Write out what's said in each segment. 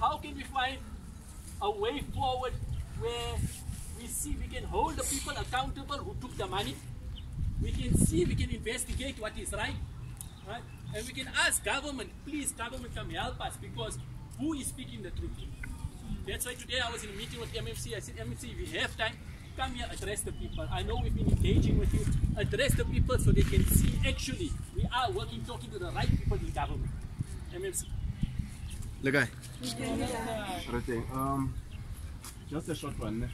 How can we find a way forward where we see we can hold the people accountable who took the money? We can see, we can investigate what is right, right? And we can ask government, please, government, come help us because who is speaking the truth? That's why today I was in a meeting with MMC. I said, MMC, if you have time, come here, address the people. I know we've been engaging with you. Address the people so they can see actually we are working, talking to the right people in government. MMC. Le guy. Um, just a short one. ne?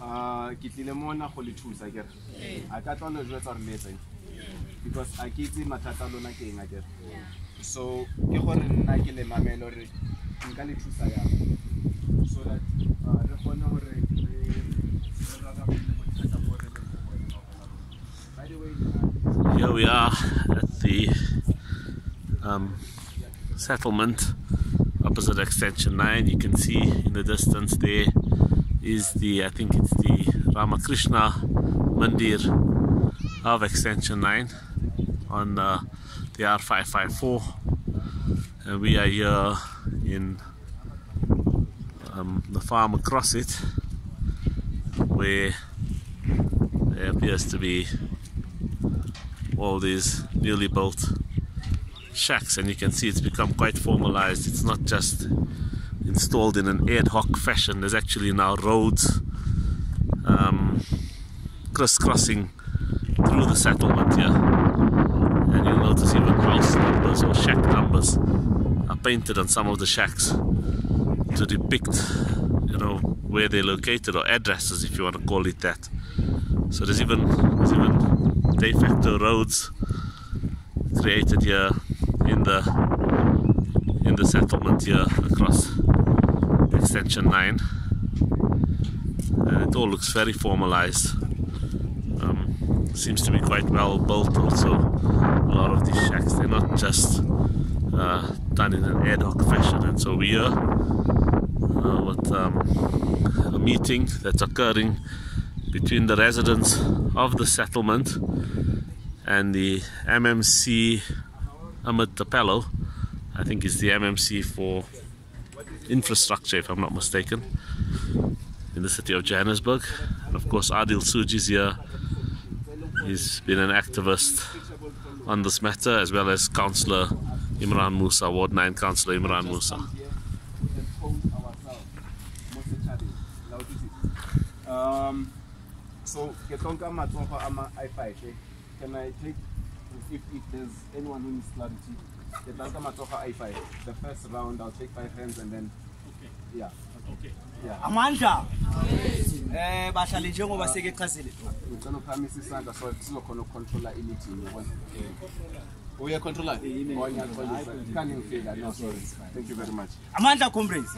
Uh, ke tlile mona go le thusa kere a ka tla le jwetsa re le etseng because a ke itse mathata a lona ke eng a kere so ke gore nna ke le mamele gore nka le thusa yang so that uh, re kgone gore re- re rarabolole bothata bo re leng mo go bona. by the way Here we are at the um, settlement opposite Extension 9. You can see in the distance there is the, I think it's the Ramakrishna Mandir of Extension 9 on uh, the R554. And we are here in um, the farm across it where there appears to be all these newly built shacks and you can see it's become quite formalized. It's not just installed in an ad hoc fashion. There's actually now roads um, crisscrossing through the settlement here. And you'll notice even house numbers or shack numbers are painted on some of the shacks to depict you know where they're located or addresses if you want to call it that. So there's even there's even de facto roads created here in the in the settlement here across extension 9 and it all looks very formalized. Um, seems to be quite well built also. A lot of these shacks they're not just uh, done in an ad hoc fashion. And so we're uh, with um, a meeting that's occurring between the residents of the settlement and the MMC Ahmed Thapelo. I think it's the MMC for infrastructure, if I'm not mistaken, in the city of Johannesburg. And of course, Aadil Sujee is here. He's been an activist on this matter, as well as Councillor Imraan Moosa, Ward 9 Councillor Imraan Moosa. Um, so ke tlo nka matsogo a ma i5 eh? can i take if, if there's anyone who needs clarity ke tla nka matsogo a i5 the first round i'll take five hands and then Okay. yeah. Okay. yeah. Amandla. Eh bahlali njengoba seke chazile ngicela uphamise isandla so sizokhona ukucontrola i-meeting yabona uyacontrola kani ngifika no sorry. thank you very much. Amandla comrades.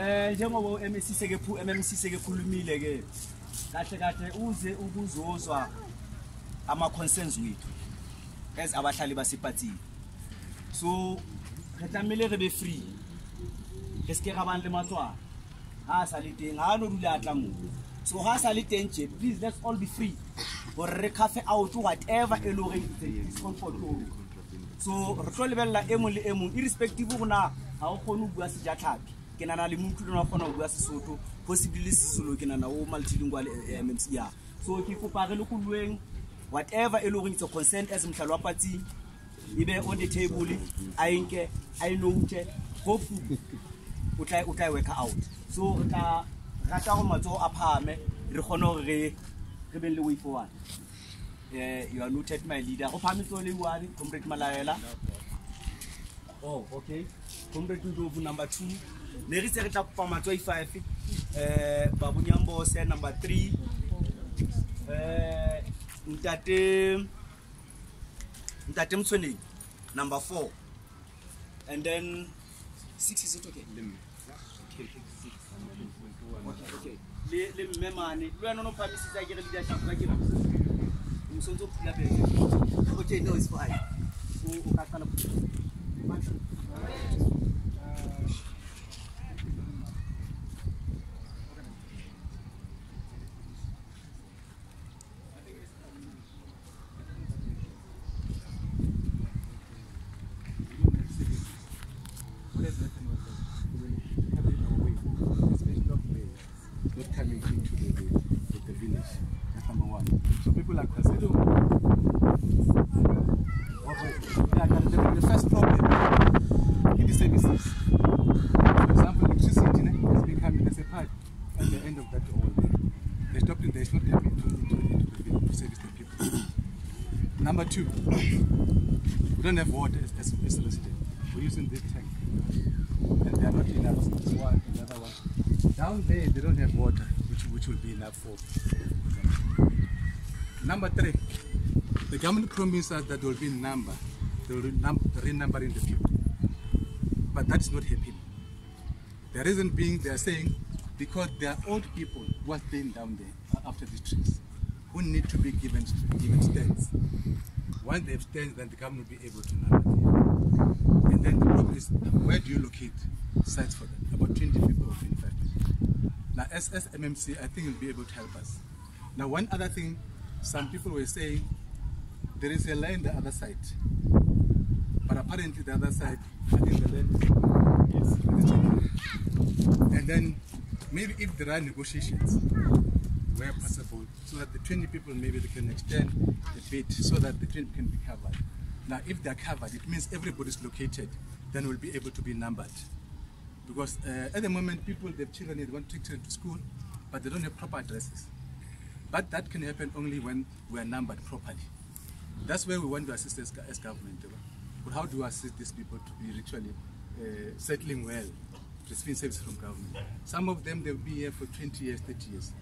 Eh njengoba uMSC seke phu MMC seke khulumile ke kahle kahle uze ukuzozwa ama concerns wethu as abahlali basiphathile so re tlamehile re be free. Re se ke ra bang le matswana ha a sa le teng ha a no dula a tla moo. So ha a sa le teng tje please let's all be free. Gore re cafe out whatever e le is comfort zone. so re tlo lebelela e mong le e mong irrespective gona ga o kgone go bua sejatlhapi. Ke nana le motho lena wa kgona go bua sesotho possibly le sesolo ke nana o multilingual eh, mmc ya so ke kopa re le go lueng whatever e le goreng it's a consent as motlhalo wa patsing e be on the table a e nke a e note hopefully o tla o e work out. So re tla rata gore matsogo a phame re kgone gore re beng le way forward. Eh you are noted my leader. O phame tsole one comrade malaela oh okay. Comrade ndovu number 2 ne re tse re tla kopa matswai 5 eh babunyambose number 3 eh ntate ntate mtshweneng number 4 and then 6 is it? Okay. Le le mme mane. Le wena o no phamisitsa ke re leadership ka ke o sontse o phula bese okay no it's fine. O ka qala don't have water as, as, as. We're using this tank. And they are not enough. This one and the other one. Down there, they don't have water, which, which will be enough for. Number three, the government promised us that there will be number, they will renum- renumbering the people. But that's not happening. The reason being, they are saying, because there are old people who are staying down there uh, after the trees, who need to be given given stands. Once they have stands, then the government will be able to them. And then the problem is, where do you locate sites for them? About 20 people or 25 people. Now, as, as I think will be able to help us. Now, one other thing, some people were saying, there is a line the other side. But apparently the other side, I think the land is and then maybe if there are negotiations where possible, so that the 20 people maybe they can extend a bit so that the 20 can be covered. Now, if they're covered, it means everybody's located, then we'll be able to be numbered. Because uh, at the moment, people, have children, they want to take to school, but they don't have proper addresses. But that can happen only when we are numbered properly. That's where we want to assist as, as government. But how do we assist these people to be literally uh, settling well, receiving service from government? Some of them, they'll be here for 20 years, 30 years.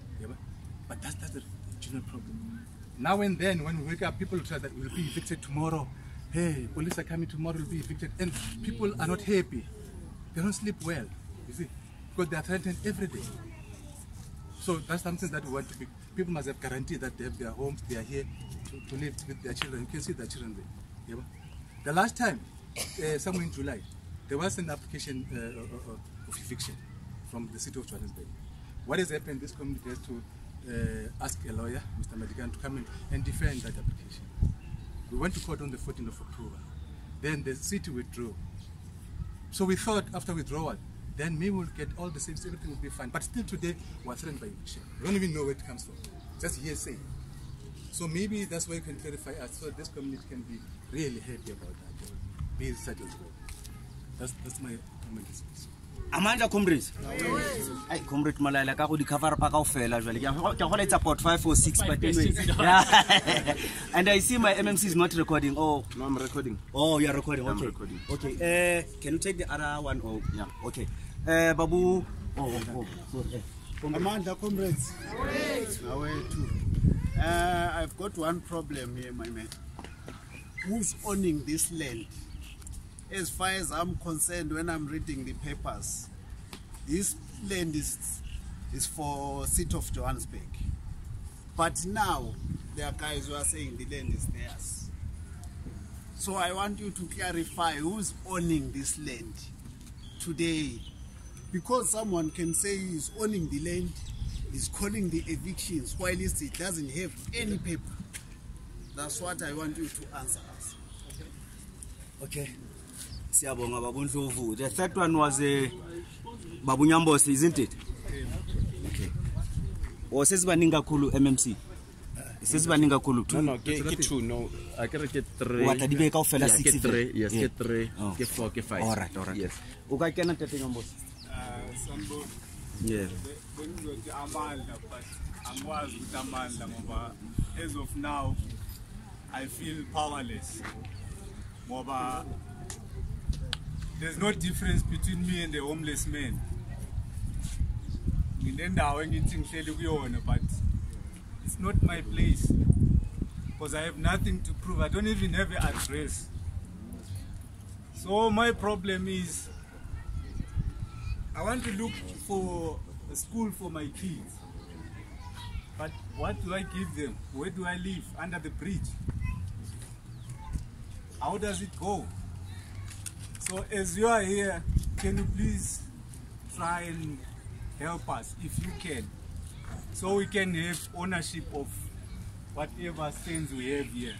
But that's, that's the general problem. Now and then, when we wake up, people try that we'll be evicted tomorrow. Hey, police are coming tomorrow, we'll be evicted. And people are not happy. They don't sleep well, you see, because they are threatened every day. So that's something that we want to be. People must have guaranteed that they have their homes, they are here to, to live with their children. You can see their children there. Yeah. The last time, uh, somewhere in July, there was an application uh, of eviction from the city of Johannesburg. What has happened? This community has to uh, ask a lawyer, Mr. Madigan, to come in and defend that application. We went to court on the 14th of October. Then the city withdrew. So we thought after withdrawal, then maybe we'll get all the same, everything will be fine. But still today, we're threatened by eviction. We don't even know where it comes from. Just hearsay. So maybe that's why you can clarify us so this community can be really happy about that. Be settled. That's, that's my comment. Amandla comrades ai comrade malaela ka go di-cover pa kao fela jale ke a go letsa port five or six but anyway Yeah. and i see my mmc is not recording oh No, I'm recording. Oh, you're recording. I'm recording. Okay. Uh, can you take the other one? Oh, yeah. Okay. Uh, Babu. Oh, oh, oh. Sorry. eh. Amanda, comrades. Now, where to? Uh, I've got one problem here, my man. Who's owning this land? As far as I'm concerned, when I'm reading the papers, this land is, is for City of Johannesburg. But now, there are guys who are saying the land is theirs. So I want you to clarify who's owning this land today because someone can say he's owning the land, he's calling the evictions, while he doesn't have any paper. That's what I want you to answer us. Okay. Siyabonga Babu Ndlovu. The third one was uh, Babu Nyambos, isn't it? Okay. Oh, sesibaningi kakhulu MMC. Sesibaningi kakhulu. No, no, ke, ke two, no. I can get three. O batla di be kaofela yeah, six Ke three, fela? yes, Yeah. ke three, Oh. ke four, ke five. All right, all right. Yes. O ka kena Tate Nyambos. sanibona Yeah. bengizothi amandla but angikwazi ukuthi amandla ngoba as of now i feel powerless ngoba there's no difference between me and the homeless man nginendawo engithi ngihleli kuyona but it's not my place because i have nothing to prove i don't even have an address so my problem is I want to look for a school for my kids. But what do I give them? Where do I live? Under the bridge? How does it go? So as you are here, can you please try and help us if you can? So we can have ownership of whatever stands we have here.